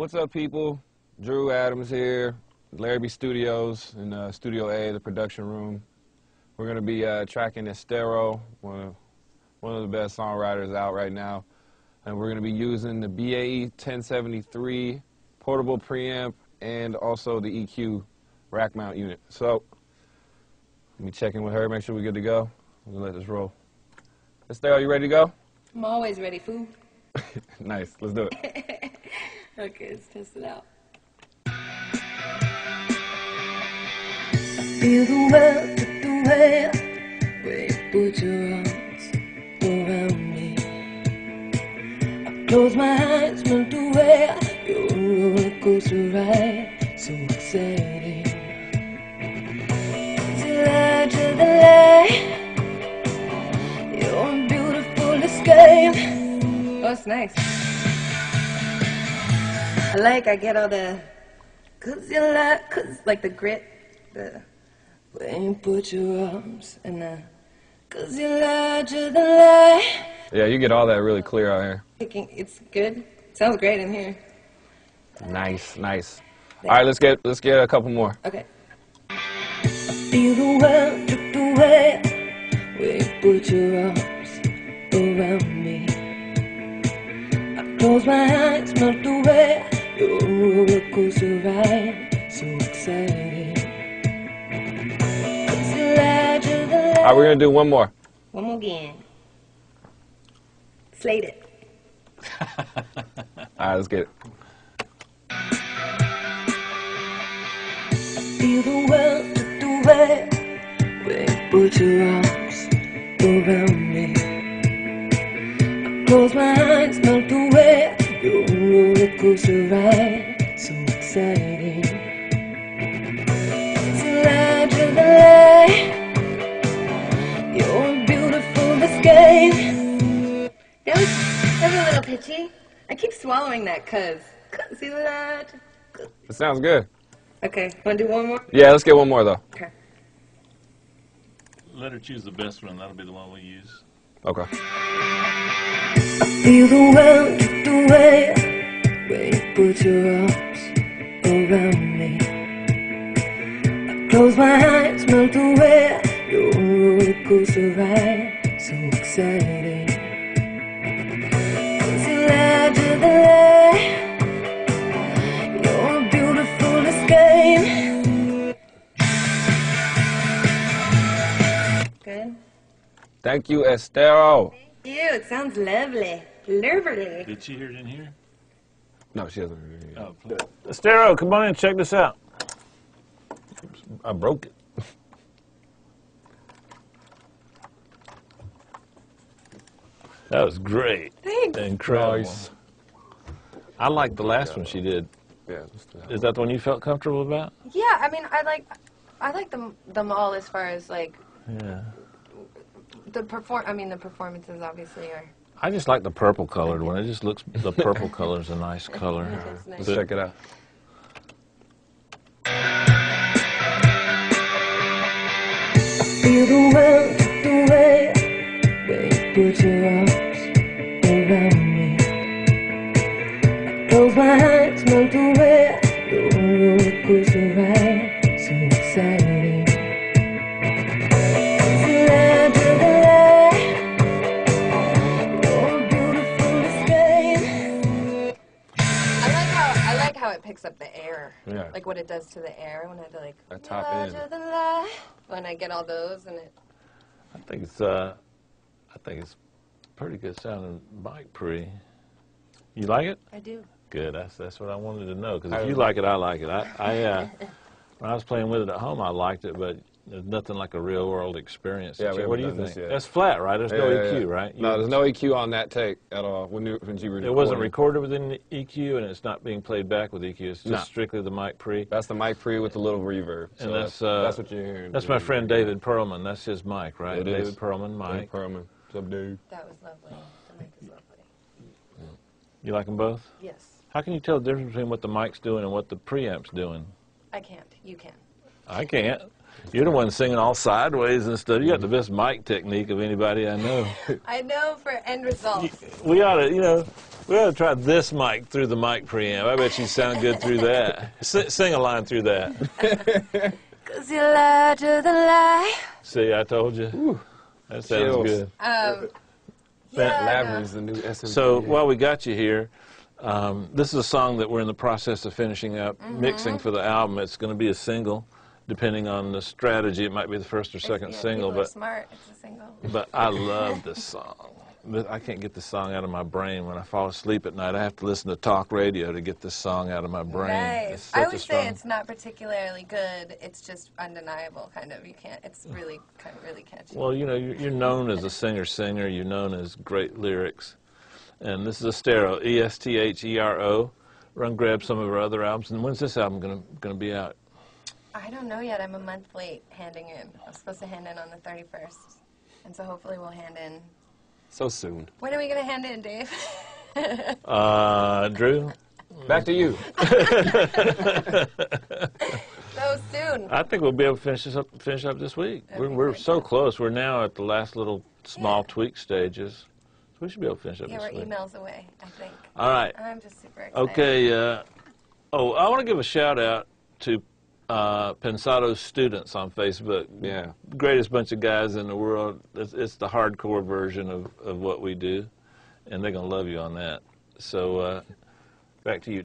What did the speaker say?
What's up, people? Drew Adams here, Larrabee Studios in uh, Studio A, the production room. We're going to be uh, tracking Esthero, one of, one of the best songwriters out right now. And we're going to be using the BAE 1073 portable preamp and also the EQ rack mount unit. So, let me check in with her, make sure we're good to go. We're going to let this roll. Esthero, you ready to go? I'm always ready, fool. nice, let's do it. Okay, let's test it out. Feel the world with the way, way you put your arms around me. I close my eyes, melt away, your roller coaster ride, so exciting. Till to the light, you're a beautiful escape. Oh, it's nice. I like, I get all the, cause you like, cause like the grit, the, When you put your arms and the, cause you light to the light. Yeah, you get all that really clear out here. it's good. It Sounds great in here. Nice, nice. All right, let's get let's get a couple more. Okay. Feel the world drift away when you put your arms around me. I close my eyes, melt away, your roller coaster ride, so exciting. It's the light of the All right, we're gonna do one more. One more again. Slate it. All right, let's get it. Feel the world drift away when you put your arms around me. I close my eyes, melt away, your roller coaster ride, so exciting. It's the light of the light, you're a beautiful escape. That was, that was a little pitchy. I keep swallowing that cuz. See that? It sounds good. Okay, wanna do one more? Yeah, let's get one more though. Okay. Let her choose the best one. That'll be the one we use. Okay. I Feel the world drift away when you put your arms around me. I close my eyes, melt away, your roller coaster ride, so exciting. It's the light of the you're a beautiful escape. Good. Thank you, Esthero. Ew, it sounds lovely. Liberty. Did she hear it in here? No, she doesn't. Oh, please. Esthero, come on in check this out. I broke it. That was great. Thanks. Incredible. Nice. I like the last one she did. Yeah, let's do that. Is that the one you felt comfortable about? Yeah, I mean, I like, I like them them all as far as like Yeah. the perform. I mean, the performances obviously are. I just like the purple colored one. It just looks, the purple color is a nice color. It's nice. Let's check it out. Feel the world drift away when you put your arms around me. I close my eyes, Yeah. Like what it does to the air when I do like That top la, end. da, da, la. when I get all those and it. I think it's, uh, I think it's pretty good sounding mic pre. You like it? I do. Good. That's that's what I wanted to know. Because if you like it, I like it. I, I uh, when I was playing with it at home, I liked it, but there's nothing like a real world experience. Yeah, what do you haven't done this think? That's flat, right? There's no Yeah, yeah, EQ, yeah. right? No, there's no EQ on that take at all. When you when you were It wasn't recorded within the EQ, and it's not being played back with EQ. It's just No. strictly the mic pre. That's the mic pre with the little reverb. So And that's that's, uh, that's what you're hearing. That's my friend David Pearlman. That's his mic, right? It David is. Pearlman Mike mic. Pearlman. What's up, dude? That was lovely. The mic is lovely. You like them both? Yes, How can you tell the difference between what the mic's doing and what the preamp's doing? I can't. You can. I can't. You're the one singing all sideways and stuff. You got the best mic technique of anybody I know. I know for end results. We ought to, you know, we ought to try this mic through the mic preamp. I bet you sound good through that. S- sing a line through that. Cause you're larger than life. See, I told you. That sounds Chills. good. Um, Matt yeah, Lavin is the new SMG. So while we got you here, um, this is a song that we're in the process of finishing up, Mm-hmm. mixing for the album. It's going to be a single, depending on the strategy. It might be the first or second yeah, single, but smart. It's a single. but I love this song. I can't get the song out of my brain. When I fall asleep at night, I have to listen to talk radio to get this song out of my brain. Nice. I strong- say it's not particularly good. It's just undeniable, kind of. You can't. It's mm. really, kind of, really catchy. Well, you know, you're you're known as a singer-singer. You're known as great lyrics, and this is Esthero, E S T H E R O. Run, grab some of her other albums. And when's this album gonna gonna be out? I don't know yet. I'm a month late handing in. I was supposed to hand in on the 31st, and so hopefully we'll hand in. so soon. When are we gonna hand in, Dave? Uh, Drew, Back to you. so soon. I think we'll be able to finish this up finish up this week. That'd We're we're so close. We're now at the last little small Yeah. tweak stages. So we should be able to finish up Yeah, this we're emails away. I think. All right. I'm just super excited. Okay. Uh, oh, I want to give a shout out to uh, Pensado's students on Facebook. Yeah. Greatest bunch of guys in the world. It's, it's the hardcore version of, of what we do, and they're going to love you on that. So, uh, back to you.